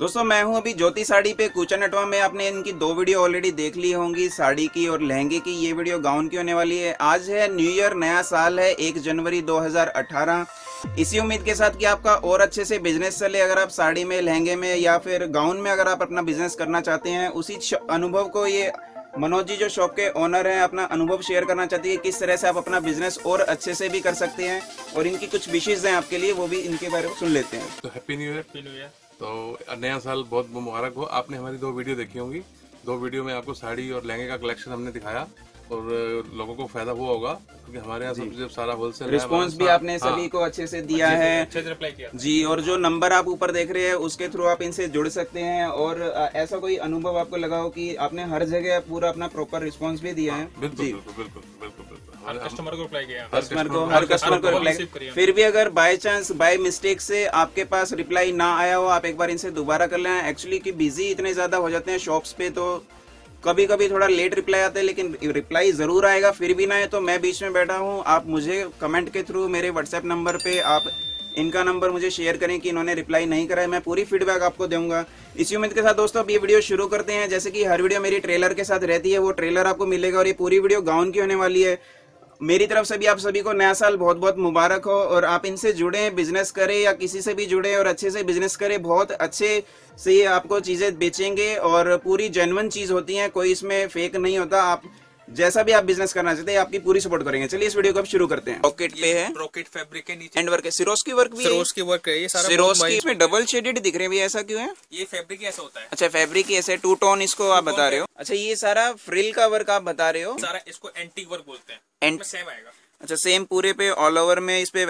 दोस्तों मैं हूँ अभी ज्योति साड़ी पे कूचा नटवा में आपने इनकी दो वीडियो ऑलरेडी देख ली होंगी साड़ी की और लहंगे की। ये वीडियो गाउन की होने वाली है। आज है न्यू ईयर नया साल है एक जनवरी 2018 इसी उम्मीद के साथ कि आपका और अच्छे से बिज़नेस चले। अगर आप साड़ी में लहंगे में या फिर गाउन में अगर आप अपना बिज़नेस करना चाहते हैं उसी अनुभव को ये मनोज जी जो शॉप के ओनर हैं अपना अनुभव शेयर करना चाहती है किस तरह से आप अपना बिज़नेस और अच्छे से भी कर सकते हैं। और इनकी कुछ विशेष हैं आपके लिए वो भी इनके बारे में सुन लेते हैं। तो happy new year new year तो नया साल बहुत मुबारक हो। आपने हमारी दो वीडियो देखी होंगी। दो वीडियो में आपको साड़ी और लहंगे का कलेक्शन हमने दिखाया और लोगों को फ़ायदा हुआ होगा क्योंकि हमारे यहाँ सब जब सारा होलसेल रिस्पॉन्स भी आपने हाँ। सभी को अच्छे से दिया है। अच्छे से रिप्लाई किया। जी और जो नंबर आप ऊपर देख रहे हैं उसके थ्रू आप इनसे जुड़ सकते हैं और ऐसा कोई अनुभव आपको लगा हो कि आपने हर जगह पूरा अपना प्रॉपर रिस्पॉन्स भी दिया है बिल्कुल बिल्कुल बिल्कुल। हर कस्टमर को रिप्लाई किया। कस्टमर को हर कस्टमर को रिप्लाई फिर भी अगर बाय चांस बाय मिस्टेक से आपके पास रिप्लाई ना आया हो आप एक बार इनसे दोबारा कर लेना एक्चुअली कि बिज़ी इतने ज़्यादा हो जाते हैं शॉप्स पे तो कभी कभी थोड़ा लेट रिप्लाई आता है लेकिन रिप्लाई ज़रूर आएगा फिर भी ना है तो मैं बीच में बैठा हूँ। आप मुझे कमेंट के थ्रू मेरे व्हाट्सएप नंबर पे आप इनका नंबर मुझे शेयर करें कि इन्होंने रिप्लाई नहीं करा है मैं पूरी फीडबैक आपको दूँगा। इसी उम्मीद के साथ दोस्तों अब ये वीडियो शुरू करते हैं। जैसे कि हर वीडियो मेरी ट्रेलर के साथ रहती है वो ट्रेलर आपको मिलेगा और ये पूरी वीडियो गाउन की होने वाली है। मेरी तरफ़ से भी आप सभी को नया साल बहुत बहुत मुबारक हो और आप इनसे जुड़े बिज़नेस करें या किसी से भी जुड़े और अच्छे से बिज़नेस करें, बहुत अच्छे से आपको चीज़ें बेचेंगे और पूरी जेनवन चीज़ होती है, कोई इसमें फेक नहीं होता। आप जैसा भी आप बिज़नेस करना चाहते हैं आपकी पूरी सपोर्ट करेंगे। चलिए इस वीडियो को अब शुरू करते हैं। पॉकेट पे है। रॉकेट फैब्रिक के नीचे। एंड वर्क है। सिरोस की वर्क भी है। सरोज की वर्क है। ये सारा सिरोस की इसमें डबल शेडेड दिख रहे हैं भैया ऐसा क्यों है? ये फैब्रिक ऐसा होता है। अच्छा फैब्रिक ही ऐसे टू टोन इसको आप बता रहे हो। अच्छा ये सारा फ्रिल का वर्क आप बता रहे हो? सारा इसको एंटीक वर्क बोलते हैं। सेम आएगा। अच्छा सेम पूरे पे ऑल ओवर में इस पे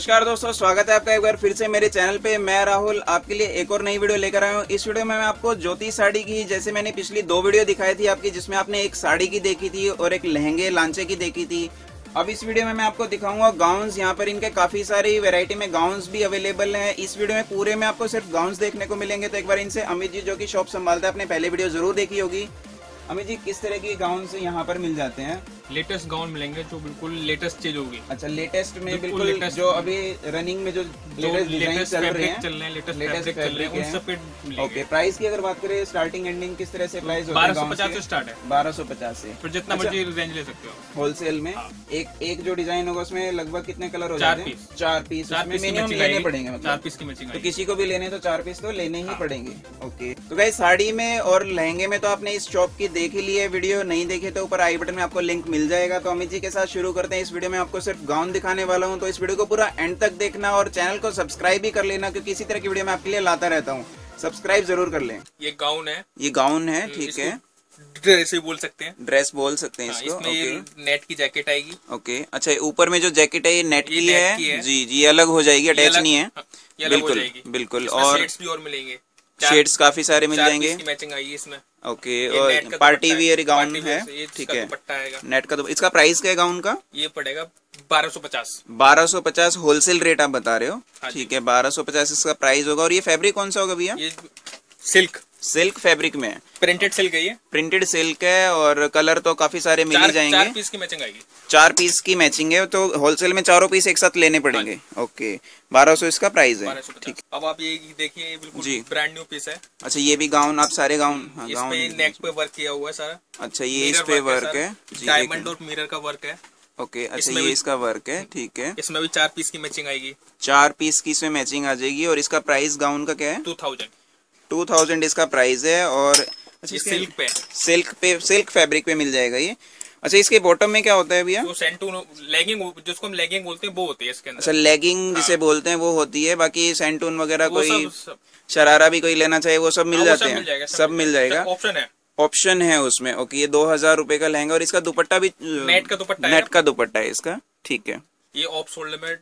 नमस्कार दोस्तों, स्वागत है आपका एक बार फिर से मेरे चैनल पे। मैं राहुल, आपके लिए एक और नई वीडियो लेकर आया हूँ। इस वीडियो में मैं आपको ज्योति साड़ी की, जैसे मैंने पिछली दो वीडियो दिखाई थी आपकी, जिसमें आपने एक साड़ी की देखी थी और एक लहंगे लांचे की देखी थी। अब इस वीडियो में मैं आपको दिखाऊँगा गाउन्स यहाँ पर इनके काफ़ी सारी वेरायटी में गाउन्स भी अवेलेबल हैं। इस वीडियो में पूरे में आपको सिर्फ़ गाउन्स देखने को मिलेंगे। तो एक बार इनसे अमित जी जो कि शॉप संभालते हैं, आपने पहले वीडियो ज़रूर देखी होगी। अमित जी, किस तरह की गाउन्स यहाँ पर मिल जाते हैं? लेटेस्ट गाउन मिलेंगे जो बिल्कुल लेटेस्ट चीज़ होगी। अच्छा लेटेस्ट में बिल्कुल latest जो अभी रनिंग में जो लेटेस्ट डिज़ाइन लेटेस्ट चल रहे हैं चल रहे हैं लेटेस्ट latest चल रहे हैं उन सब पे ओके प्राइस की अगर बात करें स्टार्टिंग एंडिंग किस तरह से प्राइस बारह सौ पचास से स्टार्ट है। बारह सौ पचास से। फिर जितना अच्छा। मर्ज़ी रेंज ले सकते हो। होलसेल में? हाँ। एक एक जो डिज़ाइन होगा उसमें लगभग कितने कलर हो चार जाते हैं? चार पीस चार मिनिमम लेने पड़ेंगे चार मतलब पीस की मैचिंग तो किसी को भी लेने तो चार पीस तो लेने ही हाँ। पड़ेंगे। ओके तो भाई साड़ी में और लहंगे में तो आपने इस शॉप की देख ही ली है वीडियो नहीं देखे तो ऊपर आई बटन में आपको लिंक मिल जाएगा। तो अमित जी के साथ शुरू करते हैं इस वीडियो में। आपको सिर्फ़ गाउन दिखाने वाला हूँ तो इस वीडियो को पूरा एंड तक देखना और चैनल को सब्सक्राइब भी कर लेना क्योंकि इसी तरह की वीडियो मैं आपके लिए लाता रहता हूँ। सब्सक्राइब ज़रूर कर लें। ये गाउन है। ये गाउन है ठीक है। ड्रेस भी बोल सकते हैं। ड्रेस बोल सकते हैं हाँ, इसको इसमें ओके। नेट की जैकेट आएगी। ओके अच्छा ऊपर में जो जैकेट है ये नेट की है? की है। जी जी अलग हो जाएगी अटैच नहीं है। हाँ, हो बिल्कुल बिल्कुल और भी और मिलेंगे। शेड्स काफ़ी सारे मिल जाएँगे। मैचिंग आई है इसमें। ओके और पार्टी वियर गाउन है। ठीक है। नेट का तो इसका प्राइस क्या है गाउन का? ये पड़ेगा बारह सौ पचास। बारह सौ पचास होलसेल रेट आप बता रहे हो। हाँ ठीक है बारह सौ पचास इसका प्राइस होगा। और ये फैब्रिक कौन सा होगा भैया? सिल्क सिल्क फैब्रिक में। प्रिंटेड सिल्क है ये? प्रिंटेड सिल्क है और कलर तो काफ़ी सारे मिल ही जाएँगे। चार पीस की मैचिंग आएगी। चार पीस की मैचिंग है तो होलसेल में चारों पीस एक साथ लेने पड़ेंगे। ओके। बारह सौ इसका प्राइस है। ठीक। अब आप ये देखिए बिल्कुल जी। ब्रांड न्यू पीस है। अच्छा ये भी गाउन आप सारे गाउन हाँ, गाउन नेक पे वर्क किया हुआ है सारा। अच्छा ये इस पे वर्क है डायमंड और मिरर का वर्क है। ओके okay, अच्छा ये इसका वर्क है। ठीक है। इसमें भी चार पीस की मैचिंग आएगी। चार पीस की इसमें मैचिंग आ जाएगी और इसका प्राइस गाउन का क्या है? टू थाउज़ेंड टू थाउज़ेंड इसका प्राइस है और अच्छा सिल्क पे? सिल्क पे सिल्क फैब्रिक पे मिल जाएगा ये। अच्छा इसके बॉटम में क्या होता है भैया? लेगिंग जिसको हम लेगिंग बोलते हैं वो होती है इसके अंदर। अच्छा लेगिंग जिसे बोलते हैं वो होती है। बाकी सेंटून वगैरह कोई सब सब। शरारा भी कोई लेना चाहिए वो सब मिल हाँ, जाते सब मिल हैं। सब मिल जाएगा। ऑप्शन है। ऑप्शन है उसमें। ओके ये दो हज़ार रूपए का लहंगा और इसका दुपट्टा भी नेट का दुपट्टा है। नेट का दुपट्टा है इसका। ठीक है। ये ऑफ़ शोल्डर में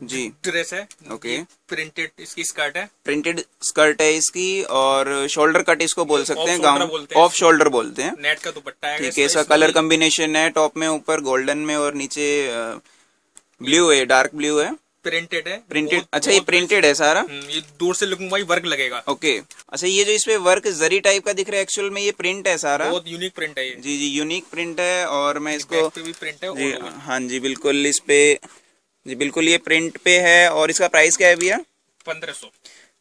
जी। ड्रेस है ओके। प्रिंटेड इसकी स्कर्ट है। प्रिंटेड स्कर्ट है इसकी और शोल्डर कट इसको बोल सकते हैं गाउन ऑफ़ शोल्डर बोलते हैं। नेट का दुपट्टा है ठीक है इसका कलर कॉम्बिनेशन है टॉप में ऊपर गोल्डन में और नीचे ब्लू है डार्क ब्लू है। प्रिंटेड है प्रिंटेड अच्छा ये प्रिंटेड है सारा? हम्म, ये दूर से लुकूँगा वर्क लगेगा। ओके अच्छा ये जो इस पे वर्क जरी टाइप का दिख रहा है एक्चुअल में ये प्रिंट है सारा? बहुत यूनिक प्रिंट है ये। जी जी यूनिक प्रिंट है और मैं इसको भी प्रिंट है जी हाँ जी बिल्कुल इस पे जी बिल्कुल ये प्रिंट पे है और इसका प्राइस क्या है भैया? पंद्रह सौ।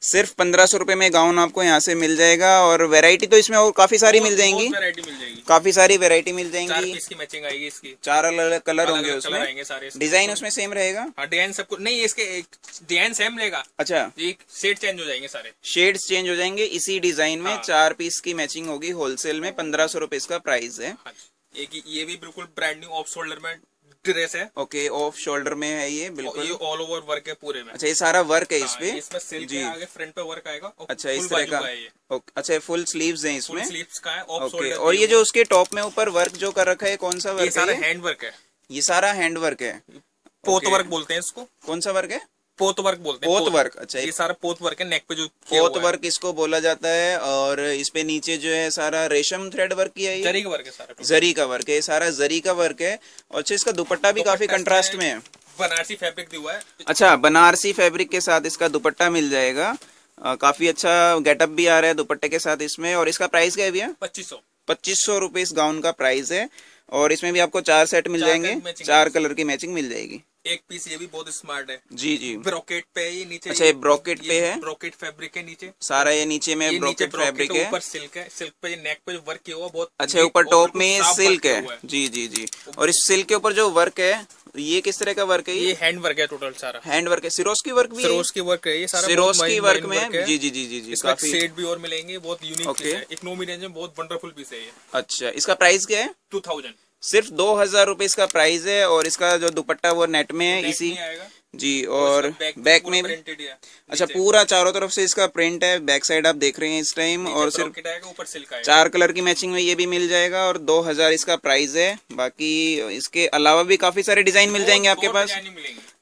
सिर्फ़ पंद्रह सौ रुपए में गाउन आपको यहाँ से मिल जाएगा और वैरायटी तो इसमें और काफ़ी सारी मिल जाएँगी। मिल जाएगी। काफ़ी सारी वैरायटी मिल चार जाएँगी पीस की मैचिंग आएगी इसकी। चार अलग अलग कलर होंगे उसमें। इसके। डिज़ाइन उसमें सेम रहेगा? हाँ डिज़ाइन सबको नहीं इसके डिज़ाइन सेम लेगा अच्छा। सेट चेंज हो जाएँगे सारे। शेड्स चेंज हो जाएँगे इसी डिज़ाइन में हाँ। चार पीस की मैचिंग होगी होलसेल में। पंद्रह सौ इसका प्राइस है। हाँ एक ये भी बिल्कुल ब्रांड न्यू ऑफ़ शोल्डर में ड्रेस है। ओके ऑफ़ शोल्डर में है ये बिल्कुल। ये ऑल ओवर वर्क है पूरे में। अच्छा ये सारा वर्क है हाँ, इसमें? जी। आगे फ्रंट पे वर्क आएगा अच्छा इस तरह का। ओके, अच्छा फुल स्लीव्स हैं इसमें? स्लीव्स का है ऑफ़ ओके शोल्डर और ये जो उसके टॉप में ऊपर वर्क जो कर रखा है कौन सा वर्क है ये? हैंड वर्क है। ये सारा हैंड वर्क है पोत वर्क बोलते हैं इसको। कौन सा वर्क है? पोत वर्क बोलते हैं पोत। वर्क, अच्छा, ये सारा पोत वर्क है नेक पे जो पोत वर्क इसको बोला जाता है और इस पे नीचे जो है सारा रेशम थ्रेड वर्क किया है जरी का वर्क है सारा जरी का वर्क है ये सारा जरी का वर्क है। और अच्छा इसका दुपट्टा भी काफ़ी कंट्रास्ट में है। बनारसी फैब्रिक दिया हुआ है। अच्छा बनारसी फैब्रिक के साथ इसका दुपट्टा मिल जाएगा। काफ़ी अच्छा गेटअप भी आ रहा है दुपट्टे के साथ इसमें। और इसका प्राइस क्या है भैया? पच्चीस सौ। पच्चीस सौ रुपए इस गाउन का प्राइस है। और इसमें भी आपको चार सेट मिल चार जाएँगे। चार कलर की मैचिंग मिल जाएगी। एक पीस ये भी बहुत स्मार्ट है। जी जी। ब्रोकेट पे ये नीचे अच्छा, ये brocade पे है? ब्रोकेट फैब्रिक है नीचे। सारा ये नीचे में ये ब्रोकेट ब्रोकेट फैब्रिक है। ऊपर सिल्क है। सिल्क पे ये नेक पे जो वर्क किया हुआ बहुत अच्छा ऊपर टॉप में सिल्क है। जी जी जी। और इस सिल्क के ऊपर जो वर्क है ये किस तरह का वर्क है ये? हैंड वर्क है टोटल सारा। हैंड वर्क है। सिरोस की वर्क भी सिरोस की वर्क है ये सारा सिरोस की वर्क में जी जी जी जी जी काफ़ी सेट भी और मिलेंगे बहुत यूनिक है। इकोनॉमी रेंज में बहुत वंडरफुल पीस है ये। अच्छा इसका प्राइस क्या है? टू थाउज़ेंड सिर्फ़ दो हज़ार रूपए इसका प्राइस है और इसका जो दुपट्टा वो नेट में है इसी आएगा? जी और बैक में अच्छा पूरा चारों तरफ़ से इसका प्रिंट है बैक साइड आप देख रहे हैं इस टाइम और सिर्फ़ ऊपर सिल्क चार कलर की मैचिंग में ये भी मिल जाएगा और दो हज़ार इसका प्राइस है। बाकी इसके अलावा भी काफ़ी सारे डिज़ाइन मिल जाएँगे आपके पास।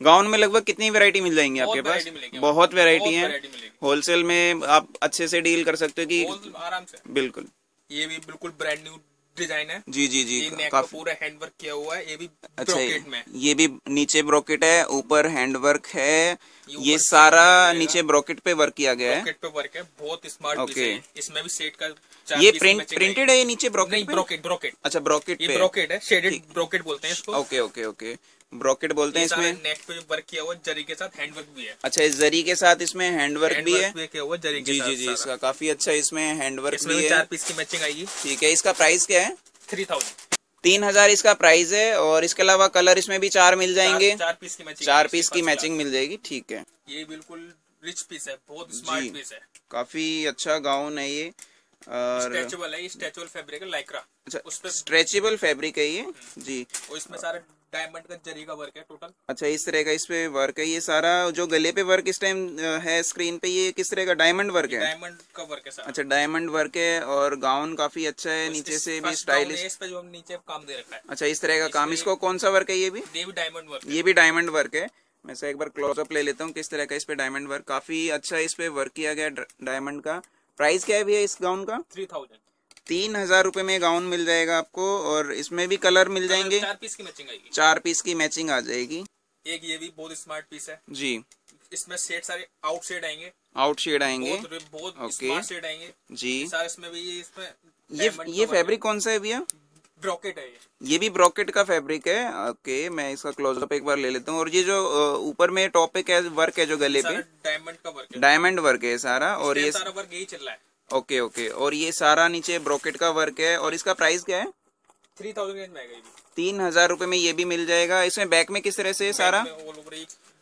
गाउन में लगभग कितनी वैरायटी मिल जाएँगी आपके पास? बहुत। वैरायटी है। होलसेल में आप अच्छे से डील कर सकते हो कि बहुत आराम से। बिल्कुल। ये भी बिल्कुल ब्रांड न्यू डिज़ाइन है जी जी जी का नेक पर पूरा हैंड वर्क किया हुआ है ये भी अच्छा ब्रोकेट में। ये भी नीचे ब्रोकेट है ऊपर हैंड वर्क है ये, ये सारा नीचे ब्रोकेट पे वर्क किया गया है। ब्रोकेट पे वर्क है बहुत स्मार्ट ओके इसमें भी सेट का ये प्रिंट प्रिंटेड है ये नीचे ब्रोकेट ब्रोकेट ब्रोकेट अच्छा ब्रोकेट ये ब्रोकेट है शेडेड ब्रोकेट बोलते हैं इसको। ओके ओके ओके ब्रोकेट बोलते हैं इसमें? नेक पे वर्क किया हुआ जरी के साथ हैंड वर्क भी है। अच्छा इस जरी के साथ इसमें हैंड वर्क हैंड भी है? भी किया हुआ जरी के जी साथ जी जी इसका काफ़ी अच्छा इसमें हैंड वर्क इसमें भी भी है। चार पीस की मैचिंग आएगी। ठीक है इसका प्राइस क्या है? थ्री थाउज़ेंड तीन हज़ार इसका प्राइस है और इसके अलावा कलर इसमें भी चार मिल जाएँगे। चार पीस की मैचिंग चार पीस की मैचिंग मिल जाएगी ठीक है। ये बिल्कुल रिच पीस है बहुत स्मार्ट पीस है। काफ़ी अच्छा गाउन है ये और स्ट्रेचेबल है ये स्ट्रेचेबल फैब्रिक है लाइक्रा अच्छा स्ट्रेचेबल फैब्रिक है ये? जी। और इसमें सारा डायमंड का जरी का वर्क है टोटल अच्छा इस तरह का इस पे वर्क है। ये सारा जो गले पे वर्क इस टाइम है स्क्रीन पे ये किस तरह का डायमंड वर्क है? डायमंड का वर्क है सारा। अच्छा डायमंड वर्क है और गाउन काफ़ी अच्छा है नीचे से भी स्टाइलिश इस पे जो हम नीचे काम दे रखा है। अच्छा इस तरह का काम इसको कौन सा वर्क है ये भी? ये भी डायमंड वर्क ये भी डायमंड वर्क है। मैं से एक बार क्लोजअप ले लेता हूँ किस तरह का इस पे डायमंड वर्क काफ़ी अच्छा इस पे वर्क किया गया डायमंड का। प्राइस क्या है भैया इस गाउन का? थ्री थाउज़ेंड तीन हज़ार रूपए में गाउन मिल जाएगा आपको और इसमें भी कलर मिल जाएँगे। चार पीस की मैचिंग आएगी। चार पीस की मैचिंग आ जाएगी। एक ये भी बहुत स्मार्ट पीस है। जी। इसमें शेड सारे आउट शेड आएँगे। आउट शेड आएँगे। बहुत बहुत. स्मार्ट शेड आएँगे। जी। सारे इसमें भी ये इसमें ये ये फैब्रिक कौन सा है भैया? ब्रॉकेट है ये। ये भी ब्रॉकेट का फैब्रिक है। ओके मैं इसका क्लोजअप एक बार ले लेता हूँ। और ये जो ऊपर में टॉप पे क्या वर्क है जो गले पे? डायमंड का। वर्क है डायमंड वर्क है सारा। और ये ये सारा वर्क यही चल रहा है। Okay okay. और ये सारा नीचे ब्रोकेट का वर्क है और इसका प्राइस क्या है? थ्री थाउज़ेंड में आएगा ये भी तीन हज़ार रूपए में ये भी मिल जाएगा। इसमें बैक में किस तरह से सारा?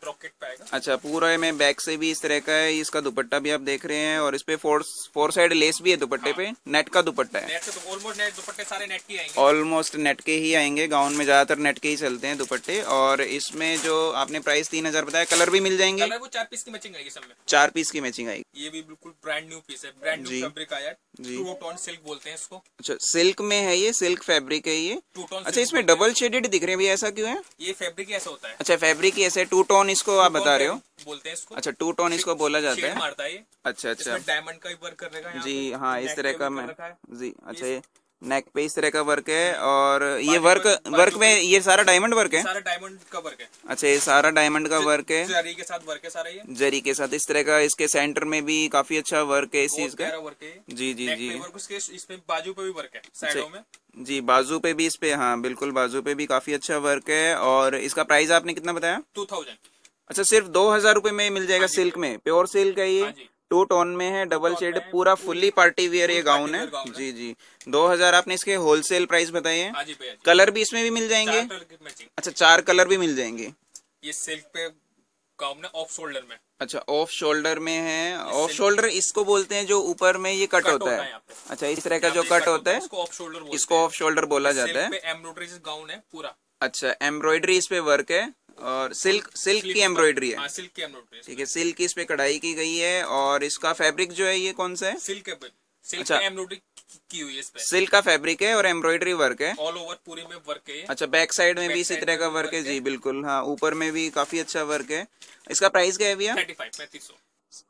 ब्रोकेट पे अच्छा पूरा में बैक से भी इस तरह का है इसका दुपट्टा भी आप देख रहे हैं और इस पे फोर फोर साइड लेस भी है दुपट्टे हाँ। पे नेट का दुपट्टा है। ऑलमोस्ट नेट दुपट्टे सारे नेट की आएँगे। ऑलमोस्ट नेट के ही आएँगे गाउन में ज़्यादातर नेट के ही चलते हैं दुपट्टे और इसमें जो आपने प्राइस तीन हज़ार बताया कलर भी मिल जाएँगे। कलर वो चार पीस की मैचिंग आएगी सब में। चार पीस की मैचिंग आएगी। ये भी बिल्कुल ब्रांड न्यू पीस है ब्रांड न्यू फैब्रिक आया जी। टू टोन सिल्क बोलते हैं इसको। अच्छा सिल्क में है ये सिल्क फैब्रिक है ये। टू टोन अच्छा इसमें डबल शेडेड दिख रहे हैं भैया ऐसा क्यों है? ये फैब्रिक ही ऐसा होता है। अच्छा फैब्रिक ही ऐसे टू टोन इसको आप बता रहे हो? बोलते हैं इसको। अच्छा टू टोन इसको बोला जाता है? मारता है अच्छा अच्छा। डायमंड का वर्क कर रहेगा जी हाँ इस तरह का मैं जी अच्छा ये नेक पे इस तरह का वर्क है और ये वर्क वर्क में ये सारा डायमंड वर्क है? सारा डायमंड का वर्क है। अच्छा ये सारा डायमंड का वर्क है? जरी के साथ वर्क है सारा ये। जरी के साथ इस तरह का इसके सेंटर में भी काफ़ी अच्छा वर्क है इस चीज़ का। वर्क है जी जी जी। इसमें बाजू पे भी वर्क है साइडों में। जी बाजू पे भी इस पे हाँ बिल्कुल बाजू पे भी काफ़ी अच्छा वर्क है और इसका प्राइस आपने कितना बताया? टू थाउज़ेंड अच्छा सिर्फ़ दो हज़ार रूपए में मिल जाएगा सिल्क में। प्योर सिल्क है ये। हाँ टू टोन में है डबल शेड पूरा फुल्ली पार्टी वियर ये गाउन है। जी जी। दो हज़ार आपने इसके होलसेल प्राइस हैं। हाँ जी। कलर भी इसमें भी मिल जाएँगे? अच्छा चार कलर भी मिल जाएँगे। ये सिल्क पे गाउन है ऑफ़ शोल्डर में। अच्छा ऑफ़ शोल्डर में है। ऑफ़ शोल्डर इसको बोलते हैं जो ऊपर में ये कट कट होता है। है। अच्छा इस तरह का जो कट होता है इसको ऑफ़ शोल्डर इसको ऑफ़ शोल्डर बोला जाता है। एम्ब्रॉयडरी गाउन है पूरा। अच्छा एम्ब्रॉयडरी इस पे वर्क है। और सिल्क सिल्क की एम्ब्रॉयडरी है। हाँ सिल्क की एम्ब्रॉयडरी ठीक है सिल्क की इस पे कढ़ाई की गई है और इसका फैब्रिक जो है ये कौन सा है? सिल्क सिल्क अच्छा। एम्ब्रॉयडरी की हुई है इस पे। सिल्क का फैब्रिक है और एम्ब्रॉयडरी वर्क है। ऑल ओवर पूरे में वर्क है अच्छा बैक साइड में भी इसी तरह का वर्क है? जी बिल्कुल। हाँ ऊपर में भी काफ़ी अच्छा वर्क है। इसका प्राइस क्या है भैया?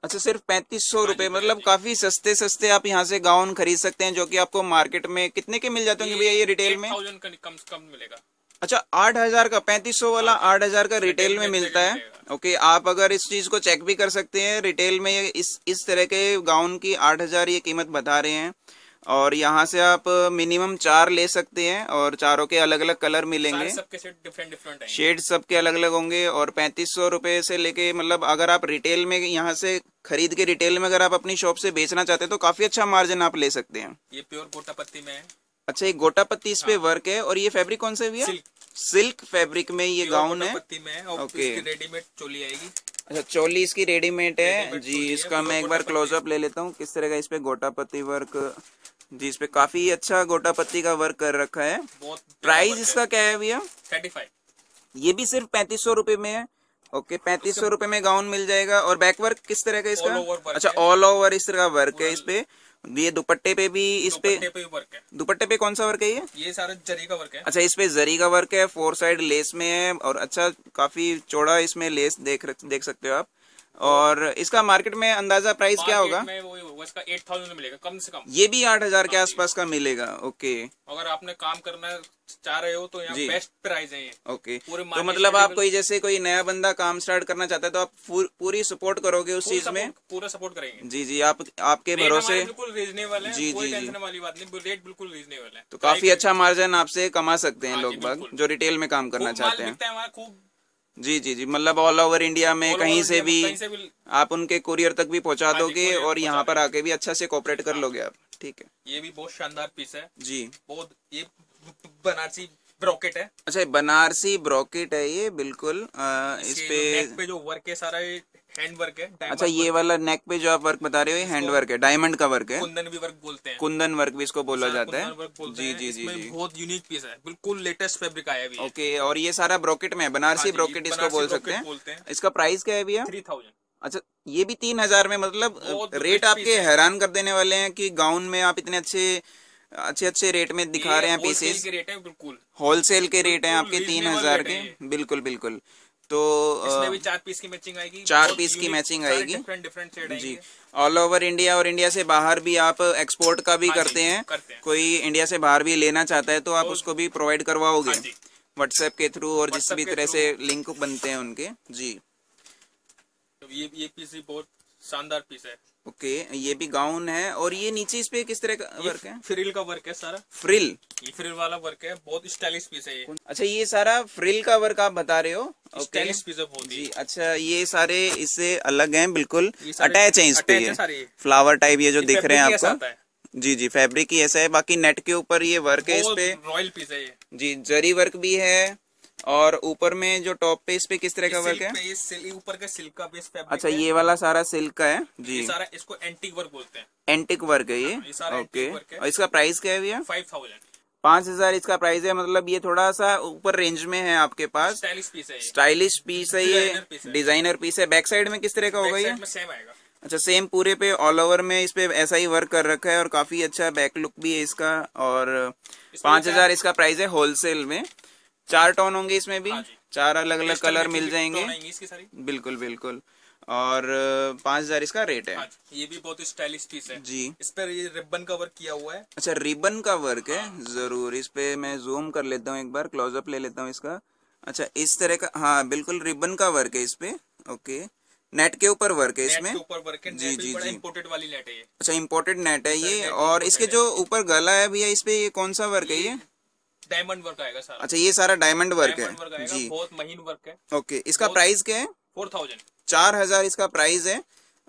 अच्छा सिर्फ़ पैंतीस सौ हाँ रुपये मतलब काफ़ी सस्ते सस्ते आप यहाँ से गाउन खरीद सकते हैं जो कि आपको मार्केट में कितने के मिल जाते होंगे भैया ये रिटेल में? कम से कम मिलेगा। अच्छा आठ हज़ार का पैंतीस सौ वाला आठ हज़ार का रिटेल में मिलता है। ओके आप अगर इस चीज़ को चेक भी कर सकते हैं रिटेल में ये इस इस तरह के गाउन की आठ हज़ार ये कीमत बता रहे हैं। और यहाँ से आप मिनिमम चार ले सकते हैं और चारों के अलग अलग कलर मिलेंगे सबके सेट डिफरेंट डिफरेंट है शेड सबके अलग अलग होंगे और पैंतीस सौ रुपए से लेके मतलब अगर आप रिटेल में यहाँ से खरीद के रिटेल में अगर आप अपनी शॉप से बेचना चाहते हैं तो काफ़ी अच्छा मार्जिन आप ले सकते हैं। ये प्योर गोटा पत्ती में है। अच्छा ये गोटा पत्ती इस पे वर्क है और ये फैब्रिक कौन सा है भैया? सिल्क। सिल्क फैब्रिक में ये गाउन है? में और ओके। रेडीमेड चोली आएगी। अच्छा चोली इसकी रेडीमेड है? जी इसका मैं एक बार क्लोजअप ले लेता हूँ। किस तरह का इस पे गोटा पत्ती वर्क जी इस पे काफ़ी अच्छा गोटा पत्ती का वर्क कर रखा है। प्राइस इसका क्या है भैया? थर्टी फाइव ये भी सिर्फ़ पैंतीस सौ रुपये में है। ओके पैंतीस सौ रुपये में गाउन मिल जाएगा। और बैक वर्क किस तरह का इसका? अच्छा ऑल ओवर इस तरह का वर्क है इस पे। ये दुपट्टे पे भी इस पे दुपट्टे पे वर्क है। दुपट्टे पे कौन सा वर्क है ये? ये सारा जरी का वर्क है। अच्छा इस पे जरी का वर्क है फोर साइड लेस में है और अच्छा काफ़ी चौड़ा इसमें लेस देख देख सकते हो आप। और इसका मार्केट में अंदाज़ा प्राइस क्या होगा? मिलेगा कम से कम। ये भी आठ हज़ार के आसपास का मिलेगा ओके अगर आपने काम करना चाह रहे हो तो यहाँ। बेस्ट प्राइस है ओके तो मतलब आप कोई जैसे कोई नया बंदा काम स्टार्ट करना चाहता है तो आप पूरी सपोर्ट करोगे उस चीज़ में? पूरा सपोर्ट करेंगे। जी जी आप आपके भरोसे? बिल्कुल रीजनेबल है जी, जी। वाली बात नहीं रेट बिल्कुल रीजनेबल है। तो काफ़ी अच्छा मार्जिन आपसे कमा सकते हैं हाँ लोग बाग जो रिटेल में काम करना चाहते हैं। है खूब जी जी जी। मतलब ऑल ओवर इंडिया में कहीं से भी आप उनके कुरियर तक भी पहुँचा हाँ दोगे और यहाँ पर आके भी अच्छा से कोऑपरेट कर लोगे आप। ठीक है। ये भी बहुत शानदार पीस है। जी। बहुत ये बनारसी ब्रॉकेट है। अच्छा बनारसी ब्रॉकेट है ये बिल्कुल। आ, इस पे जो पे जो वर्क है सारा ये हैंड वर्क है अच्छा ये वाला नेक पे जो आप वर्क बता रहे हो ये हैंड वर्क है डायमंड का वर्क है। कुंदन भी वर्क बोलते हैं। कुंदन वर्क भी इसको बोला जाता है। जी जी जी जी। बहुत यूनिक पीस है। बिल्कुल लेटेस्ट फैब्रिक आया है। ओके और ये सारा ब्रॉकेट में है बनारसी हाँ ब्रॉकेट इसको बोल सकते हैं। इसका प्राइस क्या है भैया? थ्री थाउज़ेंड अच्छा ये भी तीन हज़ार में मतलब रेट आपके है। हैरान कर देने वाले हैं कि गाउन में आप इतने अच्छे अच्छे अच्छे रेट में दिखा रहे हैं पीसेस के रेट है बिल्कुल। होलसेल के रेट हैं आपके तीन हज़ार के। बिल्कुल बिल्कुल। तो इसमें भी चार पीस की मैचिंग आएगी चार पीस की मैचिंग आएगी। डिफरेंट डिफरेंट शेड जी। ऑल ओवर इंडिया और इंडिया से बाहर भी आप एक्सपोर्ट का भी हाँ करते हैं। कोई इंडिया से बाहर भी लेना चाहता है तो आप तो- उसको भी प्रोवाइड करवाओगे। व्हाट्सएप के थ्रू और जिस भी तरह से लिंक बनते हैं उनके। जी। तो ये ये पीस भी बहुत शानदार पीस है। ओके ये भी गाउन है और ये नीचे इस पे किस तरह का वर्क है? फ्रिल का वर्क है सारा। फ्रिल? ये फ्रिल वाला वर्क है बहुत स्टाइलिश पीस है ये। अच्छा ये सारा फ्रिल का वर्क आप बता रहे हो? स्टाइलिश पीस है बहुत जी अच्छा ये सारे इससे अलग हैं बिल्कुल। अटैच है इस पे ये। फ्लावर टाइप ये जो दिख रहे हैं आपको। जी जी फैब्रिक ही ऐसा है बाकी नेट के ऊपर ये वर्क है इस पे। रॉयल पीस है ये। जी जरी वर्क भी है। और ऊपर में जो टॉप पे इस पे किस तरह का वर्क है? ऊपर का सिल्क का बेस फैब्रिक अच्छा ये वाला सारा सिल्क का है? जी। ये सारा इसको एंटिक वर्क बोलते हैं। एंटिक वर्क है ये? हाँ, ये ओके। और इसका प्राइस क्या है भैया? फाइव थाउज़ेंड पाँच हज़ार इसका प्राइस है मतलब ये थोड़ा सा ऊपर रेंज में है आपके पास। स्टाइलिश पीस है ये। स्टाइलिश पीस है ये। डिज़ाइनर पीस है। बैक साइड में किस तरह का होगा ये? अच्छा सेम पूरे पे ऑल ओवर में इस पे ऐसा ही वर्क कर रखा है और काफ़ी अच्छा बैक लुक भी है इसका। और पाँच हज़ार इसका प्राइस है होलसेल में। चार टोन होंगे इसमें भी। हाँ चार अलग अलग कलर मिल जाएँगे। बिल्कुल बिल्कुल। और पाँच हज़ार इसका रेट है। हाँ ये भी बहुत स्टाइलिश पीस है। जी। इस पर ये रिबन का वर्क किया हुआ है। अच्छा रिबन का वर्क है? ज़रूर इस पे मैं जूम कर लेता हूँ एक बार क्लोजअप ले लेता हूँ इसका। अच्छा इस तरह का हाँ बिल्कुल रिबन का वर्क है इस पे। ओके नेट के ऊपर वर्क है इसमें? ऊपर वर्क है। जी, जी, जी। इम्पोर्टेड वाली नेट है ये। अच्छा इम्पोर्टेड नेट है ये। और इसके जो ऊपर गला है भैया इस पे ये कौन सा वर्क है ये? डायमंड वर्क आएगा सारा। अच्छा ये सारा डायमंड वर्क है। जी। बहुत महीन वर्क है। ओके इसका प्राइस क्या है? फोर थाउज़ेंड चार हज़ार इसका प्राइस है।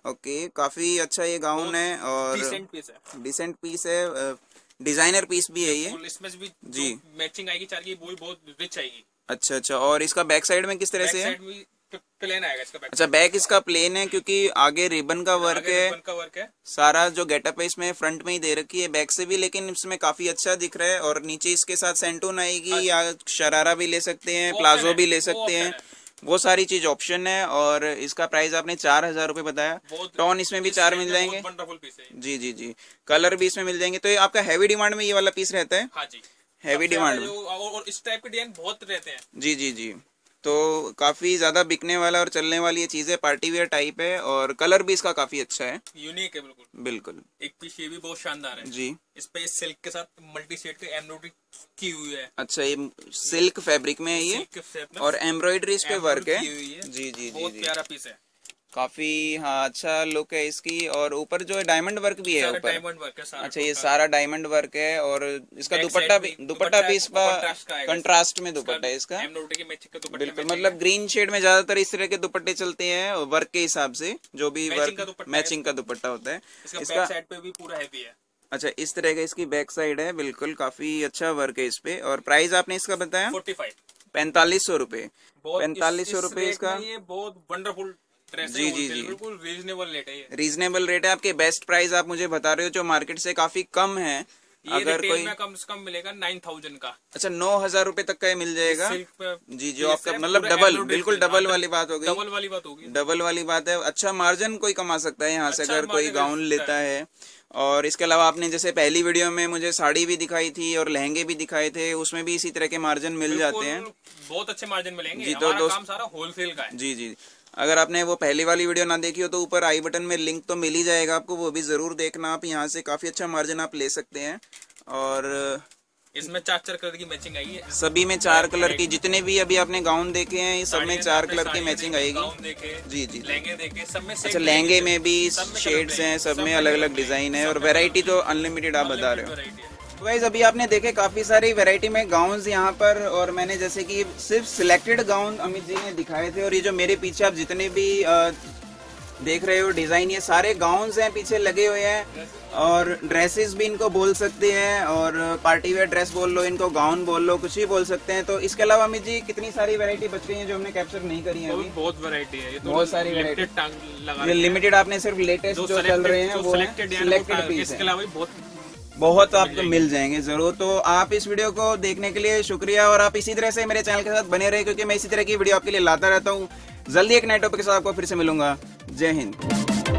ओके काफ़ी अच्छा ये गाउन है और डिसेंट पीस है। डिसेंट पीस है डिज़ाइनर पीस भी है ये। इसमें भी जी। मैचिंग आएगी चार की वो भी बहुत रिच आएगी। अच्छा अच्छा और इसका बैक साइड में किस तरह से है? प्लेन आएगा इसका बैक अच्छा बैक इसका प्लेन है क्योंकि आगे रिबन का वर्क है। ribbon का वर्क है। सारा जो गेटअप है इसमें फ्रंट में ही दे रखी है बैक से भी लेकिन इसमें काफ़ी अच्छा दिख रहा है और नीचे इसके साथ सेंटून आएगी या शरारा भी ले सकते हैं प्लाजो भी ले सकते हैं। वो सारी चीज़ ऑप्शन है और इसका प्राइस आपने चार हज़ार रूपए बताया। टॉन इसमें भी चार मिल जाएँगे। है। जी जी जी। कलर भी इसमें मिल जाएँगे। तो ये आपका हैवी डिमांड में ये वाला पीस रहता है? हाँ जी। हैवी डिमांड में। और और इस टाइप के डिज़ाइन बहुत रहते हैं। जी जी जी। तो काफ़ी ज़्यादा बिकने वाला और चलने वाली ये चीज़ है पार्टी वेयर टाइप है और कलर भी इसका काफ़ी अच्छा है। यूनिक है बिल्कुल। बिल्कुल। एक पीस ये भी बहुत शानदार है। जी। इस पे सिल्क के साथ मल्टी शेड की एम्ब्रॉयडरी की हुई है। अच्छा ये सिल्क फैब्रिक में है ये? और एम्ब्रॉयडरी इस पे वर्क है। जी जी जी बहुत प्यारा पीस है। काफ़ी हाँ अच्छा लुक है इसकी और ऊपर जो है डायमंड वर्क भी है ऊपर। डायमंड वर्क है अच्छा ये सारा डायमंड वर्क है और इसका दुपट्टा भी दुपट्टा भी इसका कंट्रास्ट में दुपट्टा है इसका। बिल्कुल मतलब ग्रीन शेड में ज़्यादातर इस तरह के दुपट्टे चलते हैं वर्क के हिसाब से जो भी वर्क मैचिंग का दुपट्टा होता है। इसका पूरा हैवी है। अच्छा इस तरह का इसकी बैक साइड है बिल्कुल काफ़ी अच्छा वर्क है इस पे। और प्राइस आपने इसका बताया? पैंतालीस सौ रूपए। पैंतालीस सौ rate इसका। ये बहुत वंडरफुल जी, जी, जी। बिल्कुल रीजनेबल रेट है रीजनेबल रेट है। आपके बेस्ट प्राइस आप मुझे बता रहे हो जो मार्केट से काफ़ी कम है ये अगर कोई में कम से कम मिलेगा नाइन थाउज़ेंड का। अच्छा नौ हज़ार रूपए तक का ये मिल जाएगा? जी जो आपका मतलब डबल बिल्कुल डबल हाँ, वाली बात हो गई। डबल वाली बात होगी। डबल वाली बात है। अच्छा मार्जिन कोई कमा सकता है यहाँ से अच्छा अगर कोई गाउन लेता है। और इसके अलावा आपने जैसे पहली वीडियो में मुझे साड़ी भी दिखाई थी और लहंगे भी दिखाए थे उसमें भी इसी तरह के मार्जिन मिल जाते हैं। बहुत अच्छे मार्जिन मिलेंगे। जी, तो दोस्त- काम सारा होलसेल का है। जी जी। अगर आपने वो पहली वाली वीडियो ना देखी हो तो ऊपर आई बटन में लिंक तो मिल ही जाएगा आपको वो भी ज़रूर देखना। आप यहाँ से काफ़ी अच्छा मार्जिन आप ले सकते हैं। और इसमें चार चार कलर की मैचिंग आई है सभी में चार कलर की जितने भी अभी आपने गाउन देखे हैं ये सब में चार कलर की मैचिंग आएगी। जी, जी। लहंगे देखे सब में अच्छा लहंगे में भी शेड्स हैं सब में अलग अलग डिज़ाइन है और वैरायटी तो अनलिमिटेड आप बता रहे हो। तो गाइज़ अभी आपने देखे काफ़ी सारी वैरायटी में गाउन्स यहाँ पर और मैंने जैसे कि सिर्फ़ सिलेक्टेड गाउन अमित जी ने दिखाए थे और ये जो मेरे पीछे आप जितने भी देख रहे हो डिज़ाइन ये सारे गाउन्स हैं पीछे लगे हुए हैं और ड्रेसेस भी इनको बोल सकते हैं और पार्टी वेयर ड्रेस बोल लो इनको गाउन बोल लो कुछ भी बोल सकते हैं। तो इसके अलावा अमित जी कितनी सारी वैरायटी बच गई है जो हमने कैप्चर नहीं करी है अभी? बहुत वैरायटी है। ये तो बहुत सारी ये लिमिटेड आपने सिर्फ़ लेटेस्ट जो चल रहे हैं वो सिलेक्टेड पीस इसके है। बहुत आपको मिल जाएँगे ज़रूर। तो आप इस वीडियो को देखने के लिए शुक्रिया और आप इसी तरह से मेरे चैनल के साथ बने रहे क्योंकि मैं इसी तरह की वीडियो आपके लिए लाता रहता हूँ। जल्दी एक नए टॉपिक के साथ आपको फिर से मिलूँगा। जय हिंद।